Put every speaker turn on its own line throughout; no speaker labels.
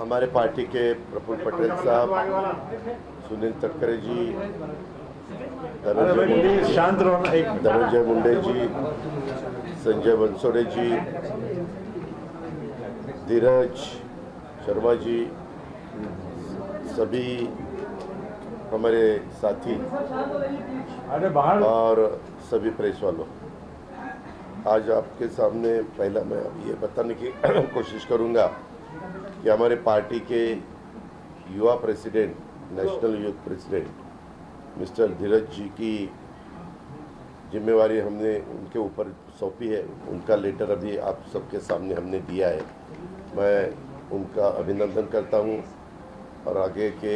हमारे पार्टी के प्रफुल्ल पटेल साहब सुनील तटकरे जी धनंजय मुंडे जी
शांत रहो ना एक
धनंजय मुंडे जी संजय बंसोड़े जी धीरज शर्मा जी सभी हमारे साथी और सभी प्रेस वालों। आज आपके सामने पहला मैं ये बताने की कोशिश करूँगा कि हमारे पार्टी के युवा president national youth president mister Dheeraj ji की जिम्मेवारी हमने उनके ऊपर सौंपी है। उनका लेटर अभी आप सबके सामने हमने दिया है। मैं उनका अभिनंदन करता हूँ और आगे के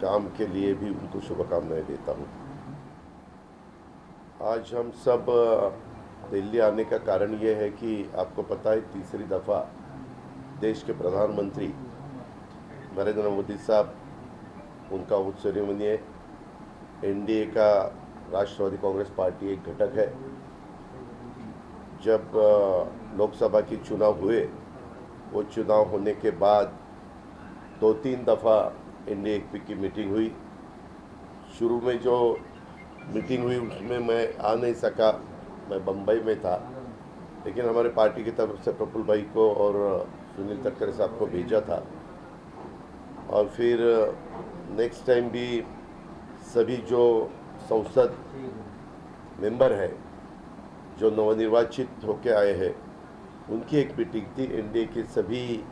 काम के लिए भी उनको शुभकामनाएँ देता हूँ। आज हम सब दिल्ली आने का कारण ये है कि आपको पता है तीसरी दफ़ा देश के प्रधानमंत्री नरेंद्र मोदी साहब उनका उच्च सेरेमनी है। एनडीए का राष्ट्रवादी कांग्रेस पार्टी एक घटक है। जब लोकसभा की चुनाव हुए, वो चुनाव होने के बाद दो तीन दफ़ा एनडीए की मीटिंग हुई। शुरू में जो मीटिंग हुई, उसमें मैं आ नहीं सका। मैं बम्बई में था। लेकिन हमारे पार्टी की तरफ़ से प्रफुल्ल भाई को और सुनील तटकरे साहब को भेजा था। और फिर नेक्स्ट टाइम भी सभी जो संसद मेंबर है, जो नवनिर्वाचित होके आए हैं, उनकी एक मीटिंग थी। एनडीए के सभी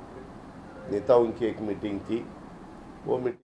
नेताओं की एक मीटिंग थी। वो मीटिंग